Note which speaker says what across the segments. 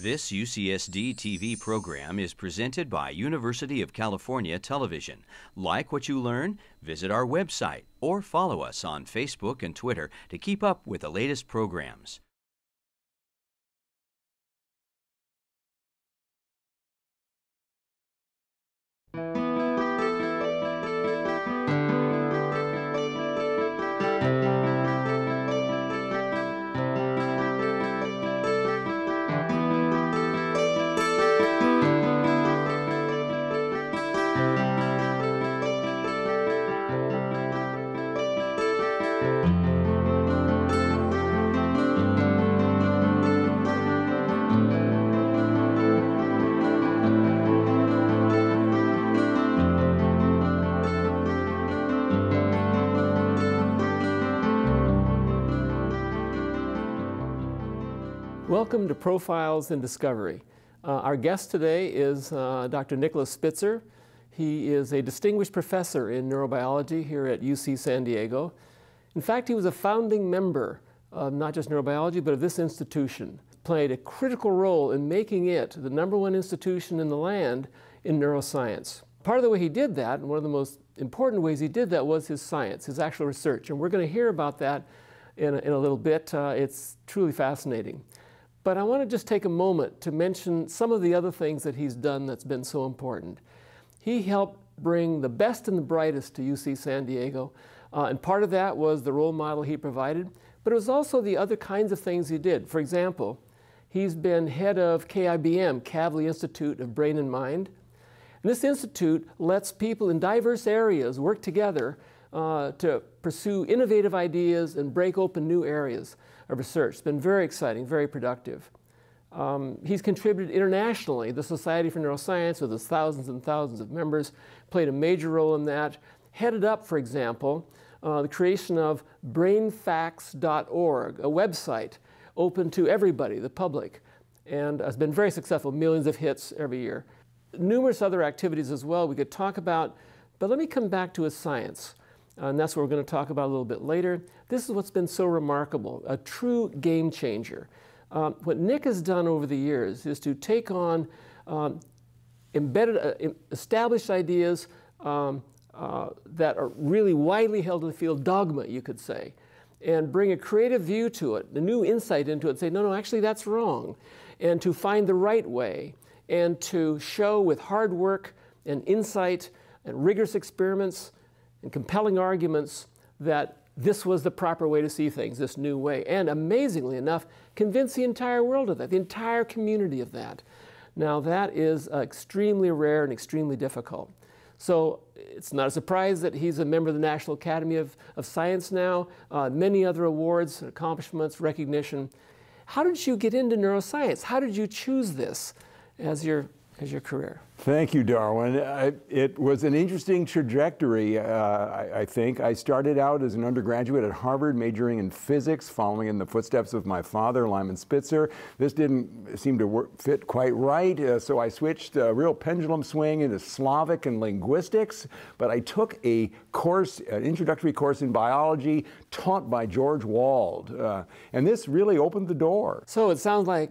Speaker 1: This UCSD TV program is presented by University of California Television. Like what you learn? Visit our website or follow us on Facebook and Twitter to keep up with the latest programs.
Speaker 2: Welcome to Profiles in Discovery. Uh, our guest today is uh, Dr. Nicholas Spitzer. He is a distinguished professor in neurobiology here at UC San Diego. In fact, he was a founding member of not just neurobiology, but of this institution. Played a critical role in making it the number one institution in the land in neuroscience. Part of the way he did that, and one of the most important ways he did that, was his science, his actual research. And we're going to hear about that in a, in a little bit. Uh, it's truly fascinating. But I want to just take a moment to mention some of the other things that he's done that's been so important. He helped bring the best and the brightest to UC San Diego, uh, and part of that was the role model he provided, but it was also the other kinds of things he did. For example, he's been head of KIBM, Kavli Institute of Brain and Mind. And this institute lets people in diverse areas work together uh, to pursue innovative ideas and break open new areas of research. It's been very exciting, very productive. Um, he's contributed internationally. The Society for Neuroscience, with its thousands and thousands of members, played a major role in that. Headed up, for example, uh, the creation of brainfacts.org, a website open to everybody, the public, and has been very successful, millions of hits every year. Numerous other activities as well we could talk about, but let me come back to his science. Uh, and that's what we're going to talk about a little bit later. This is what's been so remarkable, a true game changer. Um, what Nick has done over the years is to take on um, embedded, uh, established ideas um, uh, that are really widely held in the field, dogma, you could say, and bring a creative view to it, a new insight into it, and say, no, no, actually that's wrong, and to find the right way, and to show with hard work and insight and rigorous experiments and compelling arguments that this was the proper way to see things, this new way, and amazingly enough, convince the entire world of that, the entire community of that. Now, that is uh, extremely rare and extremely difficult. So it's not a surprise that he's a member of the National Academy of, of Science now, uh, many other awards, accomplishments, recognition. How did you get into neuroscience? How did you choose this as your as your career.
Speaker 1: Thank you, Darwin. I, it was an interesting trajectory, uh, I, I, think. I started out as an undergraduate at Harvard, majoring in physics, following in the footsteps of my father, Lyman Spitzer. This didn't seem to work, fit quite right, uh, so I switched a uh, real pendulum swing into Slavic and linguistics. But I took a course, an introductory course in biology, taught by George Wald. Uh, and this really opened the door. So it sounds like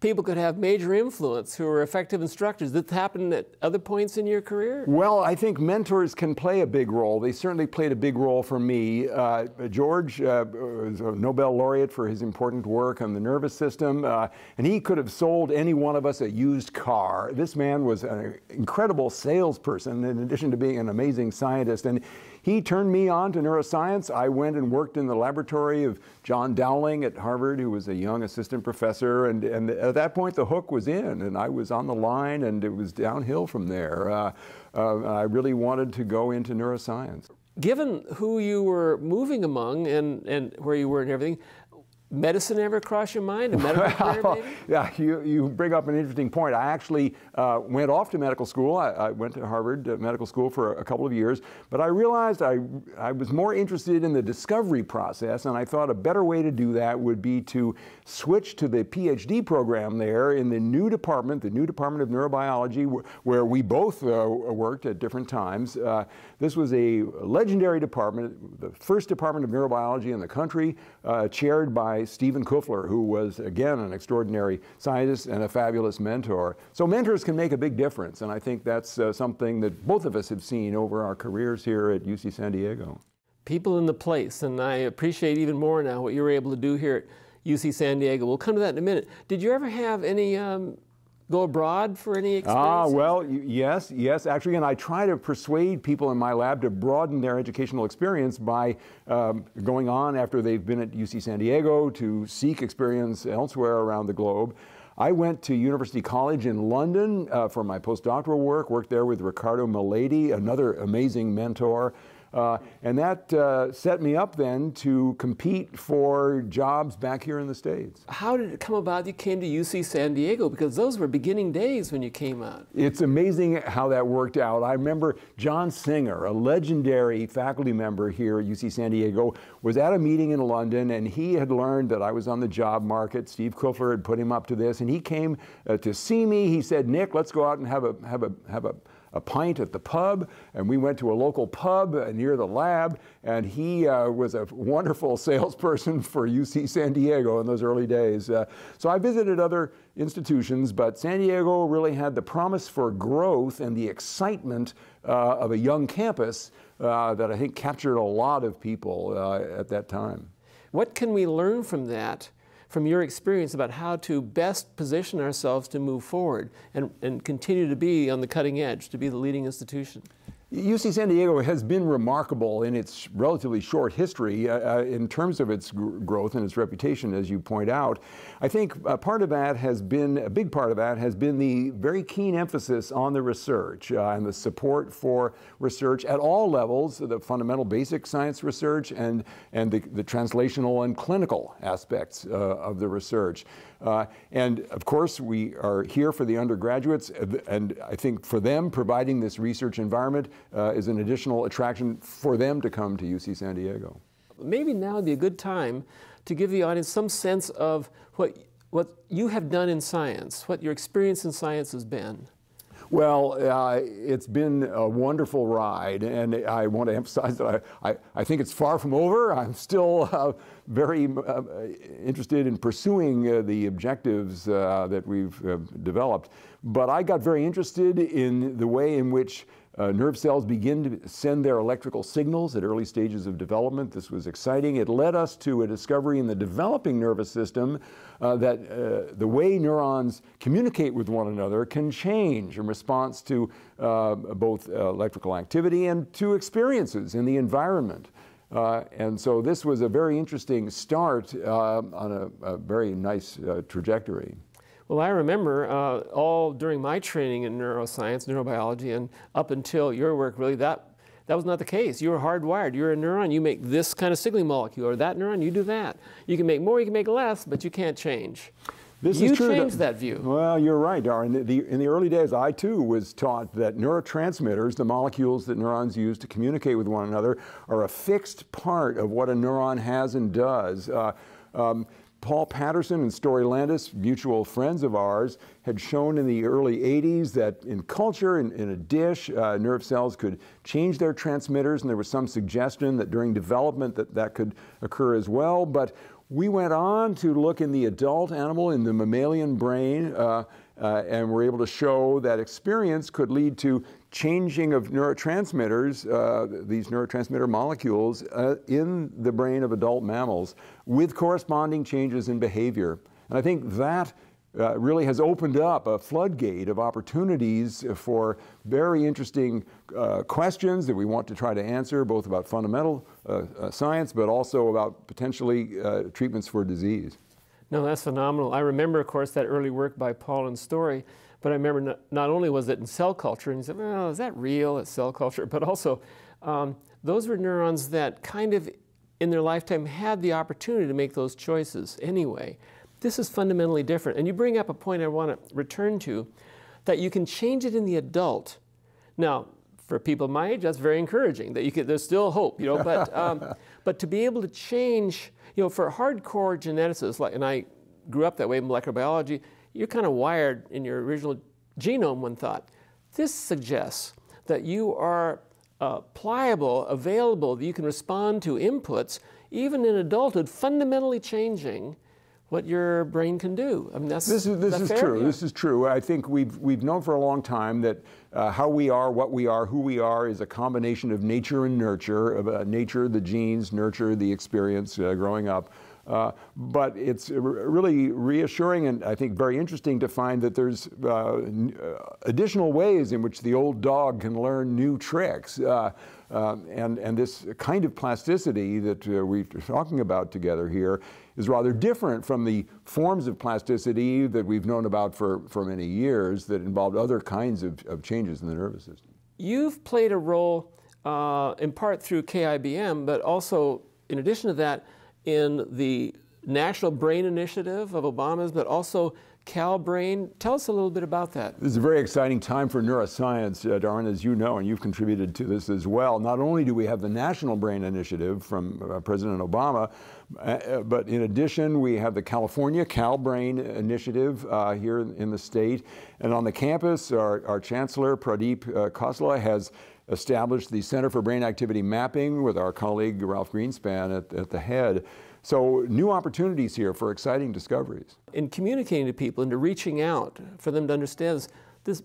Speaker 2: people could have major influence who are effective instructors. Did that happen at other points in your career?
Speaker 1: Well, I think mentors can play a big role. They certainly played a big role for me. Uh, George uh, was a Nobel laureate for his important work on the nervous system, uh, and he could have sold any one of us a used car. This man was an incredible salesperson in addition to being an amazing scientist. And he turned me on to neuroscience. I went and worked in the laboratory of John Dowling at Harvard, who was a young assistant professor. And, and at that point, the hook was in, and I was on the line, and it was downhill from there. Uh, uh, I really wanted to go into neuroscience. Given who you were moving
Speaker 2: among and, and where you were and everything,
Speaker 1: medicine ever cross your mind? A medical career, Yeah, you, you bring up an interesting point. I actually uh, went off to medical school. I, I went to Harvard uh, Medical School for a, couple of years, but I realized I, I was more interested in the discovery process, and I thought a better way to do that would be to switch to the PhD program there in the new department, the new Department of Neurobiology, where we both uh, worked at different times. Uh, this was a legendary department, the first department of neurobiology in the country, uh, chaired by Stephen Kuffler, who was, again, an extraordinary scientist and a fabulous mentor. So mentors can make a big difference, and I think that's uh, something that both of us have seen over our careers here at UC San Diego. People in the place,
Speaker 2: and I appreciate even more now what you were able to do here at UC San Diego. We'll come to that in a minute. Did you ever have any um, go abroad for any experience? Ah, well,
Speaker 1: yes, yes, actually, and I try to persuade people in my lab to broaden their educational experience by um, going on after they've been at UC San Diego to seek experience elsewhere around the globe. I went to University College in London uh, for my postdoctoral work, worked there with Ricardo Miledi, another amazing mentor. Uh, and that uh, set me up then to compete for jobs back here in the States.
Speaker 2: How did it come about you came to UC San Diego? Because those were beginning days when you came out.
Speaker 1: It's amazing how that worked out. I remember John Singer, a legendary faculty member here at UC San Diego, was at a meeting in London and he had learned that I was on the job market. Steve Kuffler had put him up to this and he came uh, to see me. He said, Nick, let's go out and have a, have a, have a, a pint at the pub, and we went to a local pub near the lab, and he uh, was a wonderful salesperson for UC San Diego in those early days. Uh, so I visited other institutions, but San Diego really had the promise for growth and the excitement uh, of a young campus uh, that I think captured a lot of people uh, at that time. What can we learn from that from your experience about how to best
Speaker 2: position ourselves to move forward and, and continue to be on the cutting edge, to be the leading
Speaker 1: institution? UC San Diego has been remarkable in its relatively short history uh, uh in terms of its growth and its reputation, as you point out. I think uh, part of that has been, a big part of that has been the very keen emphasis on the research uh, and the support for research at all levels the fundamental basic science research and, and the, the translational and clinical aspects uh, of the research. and of course, we are here for the undergraduates, and I think for them, providing this research environment uh, is an additional attraction for them to come to UC San Diego.
Speaker 2: Maybe now would be a good time to give the audience some sense of what, what you have done in science, what your experience in science has been.
Speaker 1: Well, uh, it's been a wonderful ride, and I want to emphasize that I, I, I think it's far from over. I'm still uh, very uh, interested in pursuing uh, the objectives uh, that we've uh, developed. But I got very interested in the way in which uh, nerve cells begin to send their electrical signals at early stages of development. This was exciting. It led us to a discovery in the developing nervous system uh, that uh, the way neurons communicate with one another can change in response to uh, both uh, electrical activity and to experiences in the environment. Uh, and so this was a very interesting start on a, a, very nice trajectory.
Speaker 2: Well, I remember uh, all during my training in neuroscience, neurobiology, and up until your work, really, that that was not the case. You were hardwired. You're a neuron. You make this kind of signaling molecule, or that neuron. You do that. You can make more. You can make less, but you can't change. This you is true. changed that, view.
Speaker 1: Well, you're right, Dar. In the, the, in the early days, I too was taught that neurotransmitters, the molecules that neurons use to communicate with one another, are a fixed part of what a neuron has and does. Uh, um, Paul Patterson and Story Landis, mutual friends of ours, had shown in the early 80s that in culture, in, in a dish, uh, nerve cells could change their transmitters, and there was some suggestion that during development that that could occur as well. But we went on to look in the adult animal, in the mammalian brain, uh, uh, and we're able to show that experience could lead to changing of neurotransmitters, uh, these neurotransmitter molecules, uh, in the brain of adult mammals with corresponding changes in behavior. And I think that uh, really has opened up a floodgate of opportunities for very interesting uh, questions that we want to try to answer, both about fundamental uh, science, but also about potentially treatments for disease.
Speaker 2: No, that's phenomenal. I remember, of course, that early work by Paul and Story, but I remember not, not only was it in cell culture, and you said, well, is that real? It's cell culture. But also, um, those were neurons that kind of in their lifetime had the opportunity to make those choices anyway. This is fundamentally different. And you bring up a point I want to return to that you can change it in the adult. Now, for people my age, that's very encouraging. That you could, there's still hope, you know. But um, but to be able to change, you know, for hardcore geneticists, like, and I grew up that way in molecular biology. You're kind of wired in your original genome. One thought. This suggests that you are uh, pliable, available, that you can respond to inputs, even in adulthood, fundamentally changing what your brain can do. I mean, that's this is this is fair, true. Yeah. This
Speaker 1: is true. I think we've we've known for a long time that uh, how we are, what we are, who we are is a combination of nature and nurture, of, uh, nature, the genes, nurture, the experience uh, growing up. Uh, but it's really reassuring and I think very interesting to find that there's uh, uh, additional ways in which the old dog can learn new tricks. Um, and, and this kind of plasticity that we're talking about together here is rather different from the forms of plasticity that we've known about for, for many years that involved other kinds of, of changes in the nervous system.
Speaker 2: You've played a role uh, in part through KIBM, but also in addition to that, in the National Brain Initiative of Obama's, but also CalBrain. Tell us a little bit about that.
Speaker 1: This is a very exciting time for neuroscience, uh, as you know, and you've contributed to this as well. Not only do we have the National Brain Initiative from uh, President Obama, uh, uh, but in addition, we have the California CalBrain initiative uh, here in the state. And on the campus, our, our chancellor, Pradeep uh, has established the Center for Brain Activity Mapping with our colleague Ralph Greenspan at, at the head. So new opportunities here for exciting discoveries. In communicating to people and to
Speaker 2: reaching out for them to understand this, this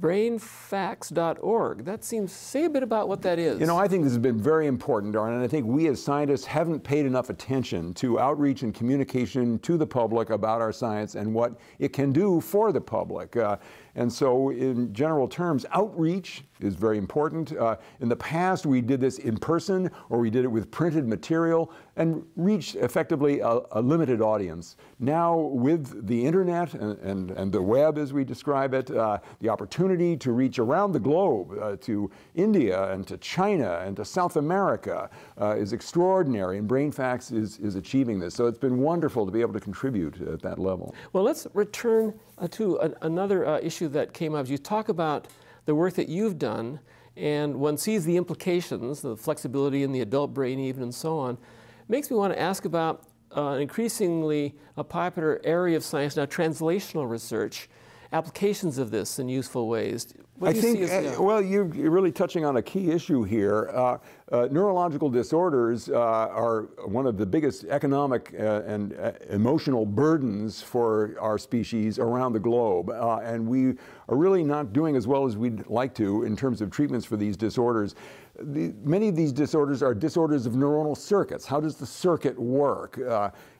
Speaker 2: brainfacts.org. That seems, say a bit about what that is. You
Speaker 1: know, I think this has been very important, Darwin, and I think we as scientists haven't paid enough attention to outreach and communication to the public about our science and what it can do for the public. Uh, and so, in general terms, outreach is very important. Uh, in the past, we did this in person or we did it with printed material and reached effectively a, a limited audience. Now, with the internet and, and, and the web as we describe it, uh, the opportunity to reach around the globe uh, to India and to China and to South America uh, is extraordinary, and BrainFacts is, is achieving this. So it's been wonderful to be able to contribute at that level. Well, let's return
Speaker 2: uh, to an, another uh, issue that came up. You talk about the work that you've done, and one sees the implications, the flexibility in the adult brain even, and so on makes me want to ask about uh, increasingly a popular area of science now, translational research, applications of this in useful ways. I think, as, eh, uh,
Speaker 1: well, you're, really touching on a key issue here. Uh, uh, neurological disorders uh, are one of the biggest economic uh, and emotional burdens for our species around the globe. and we are really not doing as well as we'd like to in terms of treatments for these disorders. The, many of these disorders are disorders of neuronal circuits. How does the circuit work?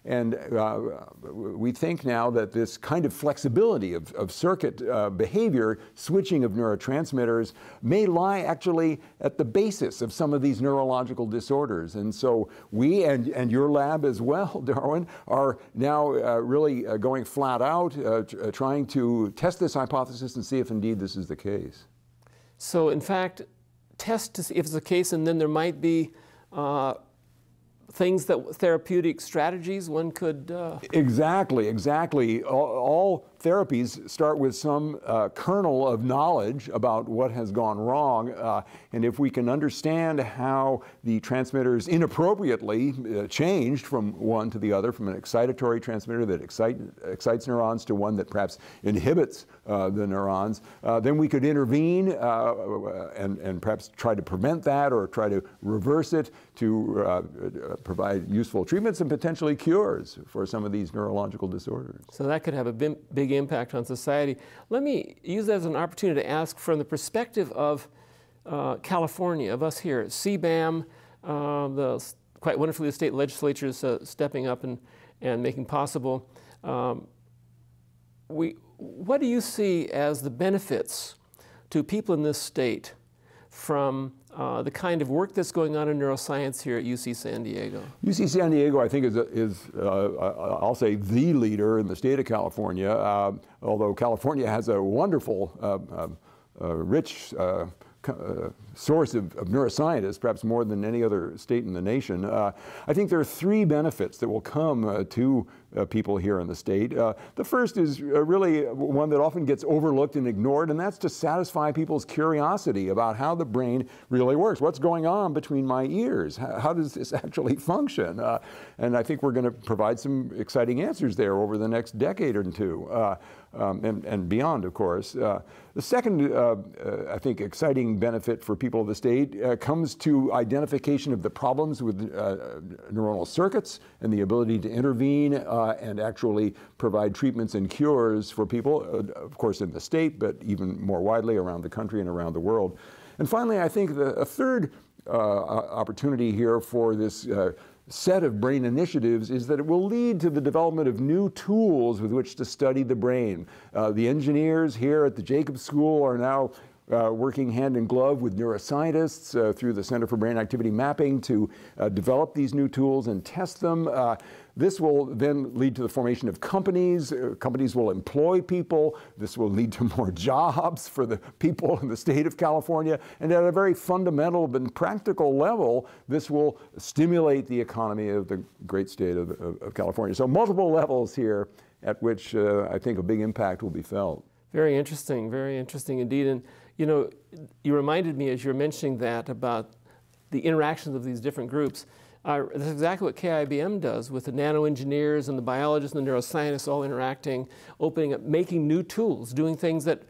Speaker 1: And uh, we think now that this kind of flexibility of, of circuit uh, behavior, switching of neurons neurotransmitters may lie actually at the basis of some of these neurological disorders. And so we and, and your lab as well, Darwin, are now uh, really uh, going flat out, uh, uh, trying to test this hypothesis and see if indeed this is the case. So, in fact,
Speaker 2: test to see if it's the case, and then there might be uh, things that therapeutic strategies one could uh...
Speaker 1: exactly exactly all, all, therapies start with some uh, kernel of knowledge about what has gone wrong. Uh, and if we can understand how the transmitters inappropriately uh, changed from one to the other, from an excitatory transmitter that excite, excites neurons to one that perhaps inhibits uh, the neurons, uh, then we could intervene uh, and, and perhaps try to prevent that or try to reverse it to provide useful treatments and potentially cures for some of these neurological disorders.
Speaker 2: So that could have a big big impact on society. Let me use that as an opportunity to ask from the perspective of uh, California, of us here, CBAM, uh, the, quite wonderfully the state legislature is uh, stepping up and, and making possible. Um, we, what do you see as the benefits to people in this state from uh, the kind of work that's going on in neuroscience here at UC San Diego? UC San
Speaker 1: Diego, I think, is, is uh, I'll say, the leader in the state of California, uh, although California has a wonderful, uh, um, uh, rich uh, source of, of, neuroscientists, perhaps more than any other state in the nation. I think there are three benefits that will come to uh, people here in the state. Uh, the first is uh, really one that often gets overlooked and ignored, and that's to satisfy people's curiosity about how the brain really works. What's going on between my ears? How, how does this actually function? Uh, and I think we're going to provide some exciting answers there over the next decade or two. Uh, um, and, and, beyond, of course. Uh, the second, uh, uh, I think, exciting benefit for people of the state uh, comes to identification of the problems with uh, neuronal circuits and the ability to intervene uh, and actually provide treatments and cures for people, of course, in the state, but even more widely around the country and around the world. And finally, I think the, a third opportunity here for this set of brain initiatives is that it will lead to the development of new tools with which to study the brain. Uh, the engineers here at the Jacobs School are now uh, working hand in glove with neuroscientists uh, through the Center for Brain Activity Mapping to uh, develop these new tools and test them. Uh, this will then lead to the formation of companies. Uh, companies will employ people. This will lead to more jobs for the people in the state of California. And at a very fundamental and practical level, this will stimulate the economy of the great state of, of, of California. So, multiple levels here at which I think a big impact will be felt.
Speaker 2: Very interesting, very interesting indeed. And you know, you reminded me as you were mentioning that about the interactions of these different groups. Uh, that's exactly what KIBM does with the nano engineers and the biologists and the neuroscientists all interacting, opening up, making new tools, doing things that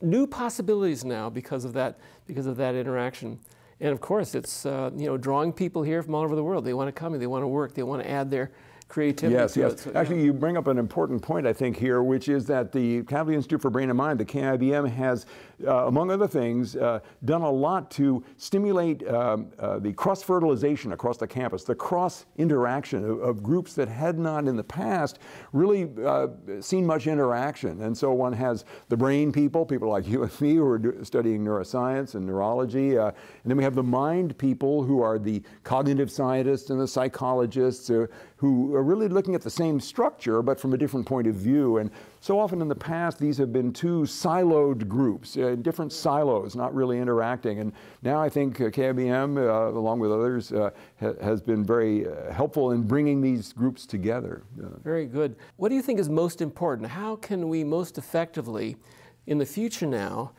Speaker 2: new possibilities now because of that because of that interaction. And of course, it's uh, you know drawing people here from all over the world. They want to come, they want to work, they want to add their creativity.
Speaker 1: Yes, yes. It, so, Actually, you bring up an important point, I think, here, which is that the Kavli Institute for Brain and Mind, the KIBM, has, uh, among other things, uh, done a lot to stimulate um, uh, the cross fertilization across the campus, the cross interaction of, of, groups that had not in the past really uh, seen much interaction. And so one has the brain people, people like you and me who are studying neuroscience and neurology, uh, and then we have the mind people who are the cognitive scientists and the psychologists uh, who are really looking at the same structure, but from a different point of view. And so often in the past, these have been two siloed groups, uh, different silos, not really interacting. And now I think uh, KIBM, uh, along with others, uh, ha has been very uh, helpful in bringing these groups together. Uh,
Speaker 2: very good. What do you think is most important? How can we most effectively, in the future now,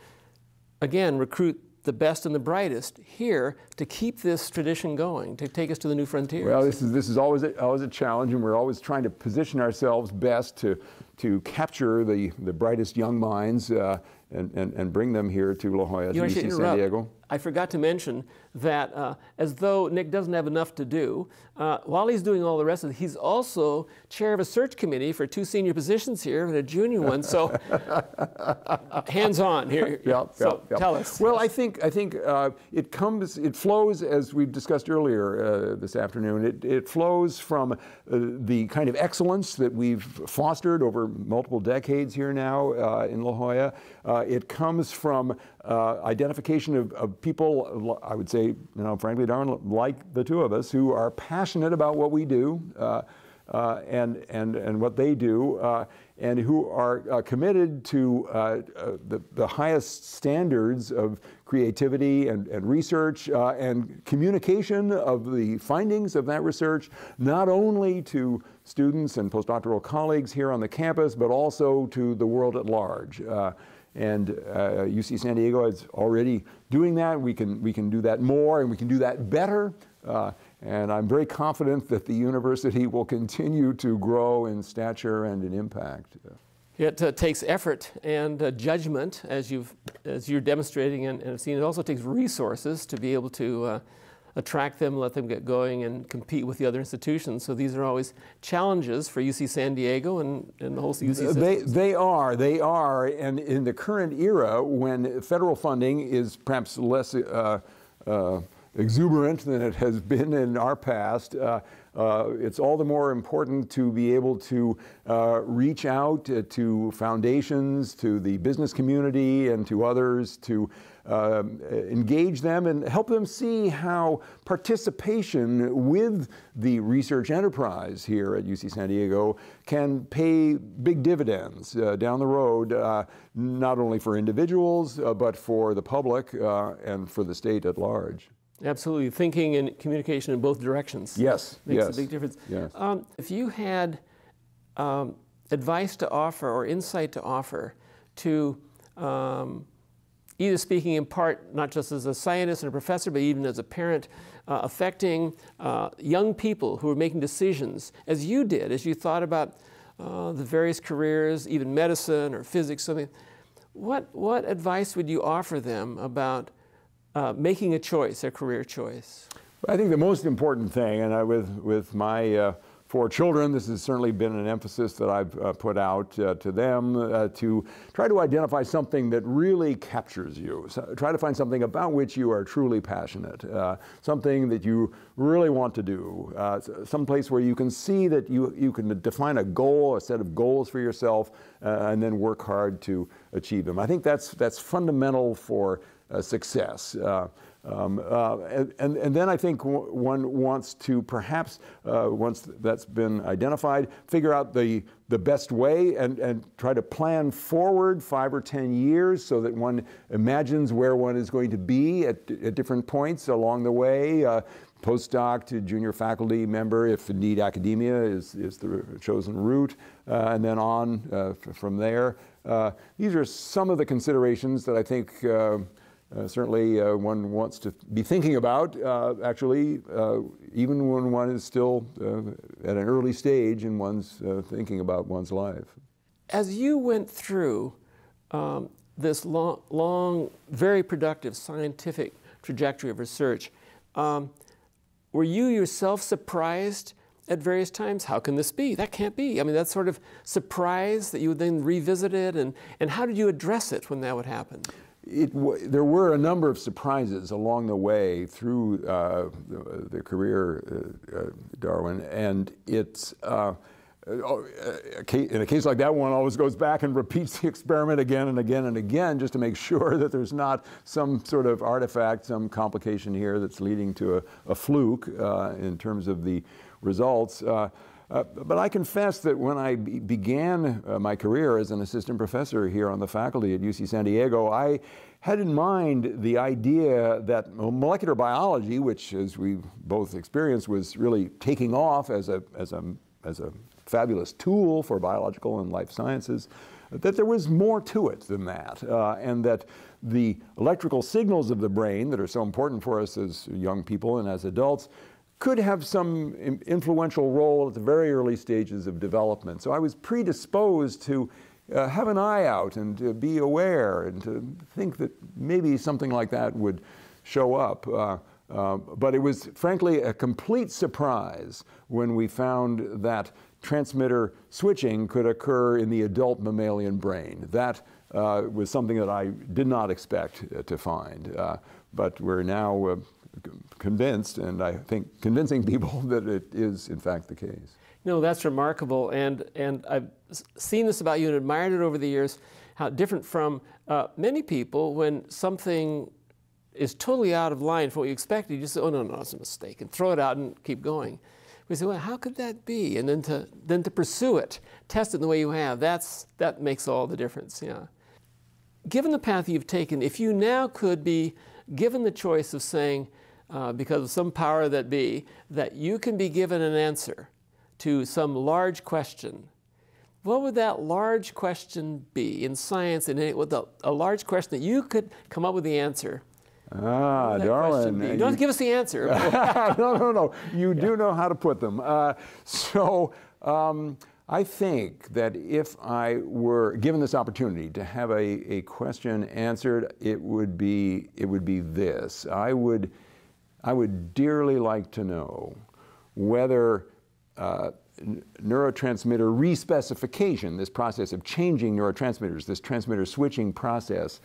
Speaker 2: again, recruit the best and the brightest here to keep this tradition going, to take us to the new frontier. Well,
Speaker 1: this is, this is always, a, always a challenge, and we're always trying to position ourselves best to, to capture the, the brightest young minds uh, and, and, and bring them here to La Jolla, you UC San Diego.
Speaker 2: I forgot to mention that uh, as though Nick doesn't have enough to do, uh, while he's doing all the rest of it, he's also chair of a search committee for two senior positions here and a junior one. So hands on here. Yep, so yep, tell us.
Speaker 1: Well, I think I think uh, it comes, it flows as we've discussed earlier uh, this afternoon. It, it flows from uh, the kind of excellence that we've fostered over multiple decades here now uh, in La Jolla. it comes from uh, identification of, of, people, I would say, you know, frankly, darn like the two of us, who are passionate about what we do uh, uh, and, and, and what they do, uh, and who are uh, committed to the, the highest standards of creativity and, and research and communication of the findings of that research, not only to students and postdoctoral colleagues here on the campus, but also to the world at large. And uh, UC San Diego is already doing that. We can, we can do that more and we can do that better. Uh, and I'm very confident that the university will continue to grow in stature and in impact.
Speaker 2: It uh, takes effort and uh, judgment, as, you've, as you're demonstrating and, and have seen. It also takes resources to be able to uh, attract them, let them get going, and compete with the other institutions. So these are always challenges for UC San Diego and, and the whole UC system. They,
Speaker 1: they are, they are. And in the current era, when federal funding is perhaps less uh, uh, exuberant than it has been in our past, uh, uh, it's all the more important to be able to uh, reach out uh, to foundations, to the business community, and to others to um, uh, engage them and help them see how participation with the research enterprise here at UC San Diego can pay big dividends uh, down the road, uh, not only for individuals, uh, but for the public uh, and for the state at large.
Speaker 2: Absolutely. Thinking and communication in both directions. Yes. Makes yes, a big difference. Yes. Um, if you had um, advice to offer or insight to offer to um, either speaking in part not just as a scientist and a professor, but even as a parent, uh, affecting uh, young people who are making decisions as you did, as you thought about uh, the various careers, even medicine or physics, something. What, what advice would you offer them about uh, making a choice, a career choice?
Speaker 1: I think the most important thing, and I, with, with my uh, for children, this has certainly been an emphasis that I've uh, put out uh, to them uh, to try to identify something that really captures you. So try to find something about which you are truly passionate, uh, something that you really want to do, uh, some place where you can see that you, you can define a goal, a set of goals for yourself, uh, and then work hard to achieve them. I think that's, that's fundamental for success. Um, uh, and, and, and, then I think one wants to perhaps, uh, once that's been identified, figure out the, the best way and, and try to plan forward five or 10 years so that one imagines where one is going to be at, at different points along the way. Uh, postdoc to junior faculty member, if indeed academia is, is the chosen route, uh, and then on uh, from there. Uh, these are some of the considerations that I think uh, uh, certainly uh, one wants to be thinking about, uh, actually, uh, even when one is still uh, at an early stage in one's uh, thinking about one's life.
Speaker 2: As you went through um, this long, long, very productive scientific trajectory of research, um, were you yourself surprised at various times? How can this be? That can't be. I mean, that sort of surprise that you would then it, and, and how did you address it when that would happen?
Speaker 1: it, there were a number of surprises along the way through uh, the, the, career, uh, uh Darwin, and it's. Uh, uh, in a case like that, one always goes back and repeats the experiment again and again and again just to make sure that there's not some sort of artifact, some complication here that's leading to a, a fluke in terms of the results. Uh, uh, but I confess that when I began uh, my career as an assistant professor here on the faculty at UC San Diego, I had in mind the idea that molecular biology, which as we both experienced was really taking off as a, as a, as a fabulous tool for biological and life sciences, that there was more to it than that, uh, and that the electrical signals of the brain that are so important for us as young people and as adults could have some influential role at the very early stages of development. So I was predisposed to uh, have an eye out and to be aware and to think that maybe something like that would show up. Uh, uh, but it was, frankly, a complete surprise when we found that transmitter switching could occur in the adult mammalian brain. That uh, was something that I did not expect uh, to find. Uh, but we're now convinced, and I think convincing people that it is, in fact, the case.
Speaker 2: No, that's remarkable, and and I've seen this about you and admired it over the years. How different from uh, many people when something is totally out of line for what you expected, you just say, "Oh no, no, it's a mistake," and throw it out and keep going. We say, "Well, how could that be?" And then to then to pursue it, test it in the way you have. That's that makes all the difference. Yeah. Given the path you've taken, if you now could be given the choice of saying, uh, because of some power that be, that you can be given an answer to some large question, what would that large question be in science? And a, a, large question that you could come up with the answer.
Speaker 1: Ah, darling. You uh, don't you, give us the answer. no, no, no. You yeah. do know how to put them. Uh, so. Um, I think that if I were given this opportunity to have a, a question answered, it would be it would be this. I would I would dearly like to know whether uh, neurotransmitter respecification, this process of changing neurotransmitters, this transmitter switching process,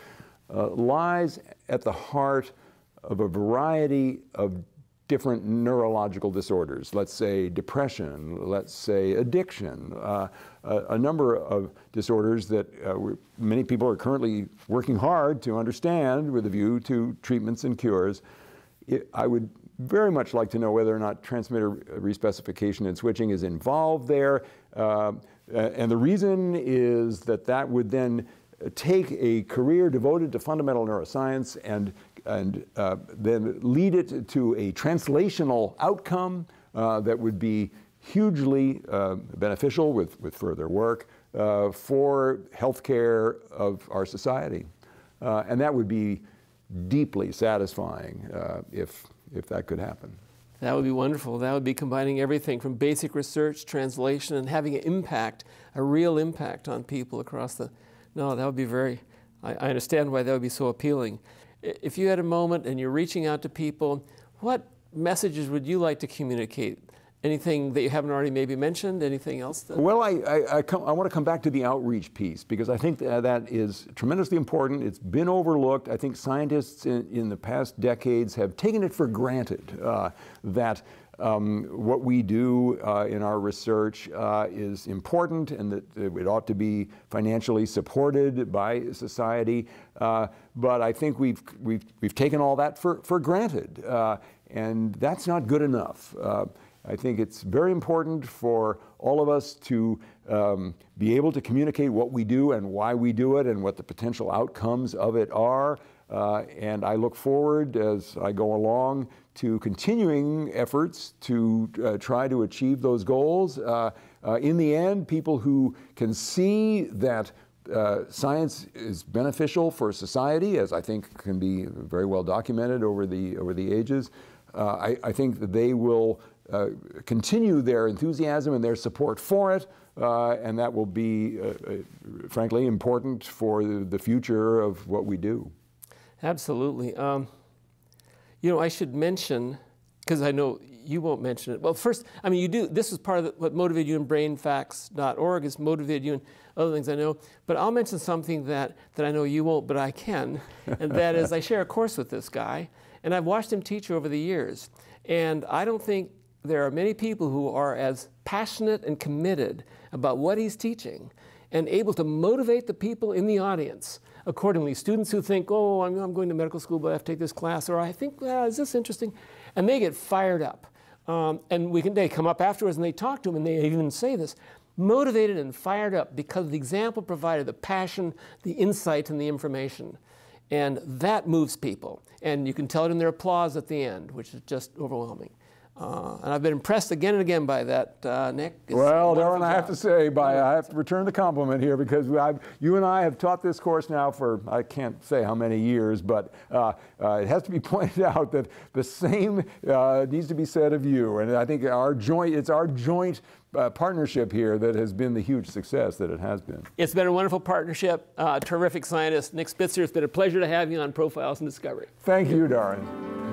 Speaker 1: uh, lies at the heart of a variety of different neurological disorders, let's say depression, let's say addiction, uh, a, a, number of disorders that uh, many people are currently working hard to understand with a view to treatments and cures. It, I would very much like to know whether or not transmitter respecification and switching is involved there. Uh, and the reason is that that would then take a career devoted to fundamental neuroscience and and uh, then lead it to a translational outcome uh, that would be hugely uh, beneficial with, with further work uh, for healthcare of our society. Uh, and that would be deeply satisfying uh, if, if that could happen.
Speaker 2: That would be wonderful. That would be combining everything from basic research, translation, and having an impact, a real impact on people across the. No, that would be very. I understand why that would be so appealing if you had a moment and you're reaching out to people, what messages would you like to communicate? Anything that you haven't already maybe mentioned? Anything else?
Speaker 1: well, I, I, I, come, I, want to come back to the outreach piece because I think that, that is tremendously important. It's been overlooked. I think scientists in, in the past decades have taken it for granted uh, that um, what we do uh, in our research uh, is important and that it ought to be financially supported by society. Uh, but I think we've, we've, we've taken all that for, for granted. Uh, and that's not good enough. Uh, I think it's very important for all of us to um, be able to communicate what we do and why we do it and what the potential outcomes of it are. Uh, and I look forward as I go along to continuing efforts to uh, try to achieve those goals. Uh, uh in the end, people who can see that uh, science is beneficial for society, as I think can be very well documented over the, over the ages, I, I, think that they will continue their enthusiasm and their support for it. and that will be, frankly, important for the future of what we do.
Speaker 2: Absolutely. Um, you know, I should mention, because I know you won't mention it. Well, first, I mean, you do. This is part of what motivated you in brainfacts.org is motivated you in other things I know. But I'll mention something that, that I know you won't, but I can. And that is I share a course with this guy, and I've watched him teach over the years. And I don't think there are many people who are as passionate and committed about what he's teaching and able to motivate the people in the audience accordingly. Students who think, oh, I'm, I'm, going to medical school, but I have to take this class, or I think, ah, is this interesting? And they get fired up. Um, and we can, they come up afterwards and they talk to them and they even say this motivated and fired up because the example provided the passion, the insight, and the information. And that moves people. And you can tell it in their applause at the end, which is just overwhelming. Uh, and I've been impressed again and again by that, uh, Nick. well, Darwin, I have to
Speaker 1: say, by I have to return the compliment here because I've, you and I have taught this course now for I can't say how many years, but uh, uh it has to be pointed out that the same uh, needs to be said of you. And I think our joint, it's our joint uh, partnership here that has been the huge success that it has been.
Speaker 2: It's been a wonderful partnership. Uh, terrific scientist Nick Spitzer. It's been a pleasure to have you on Profiles in Discovery.
Speaker 1: Thank you, Darwin.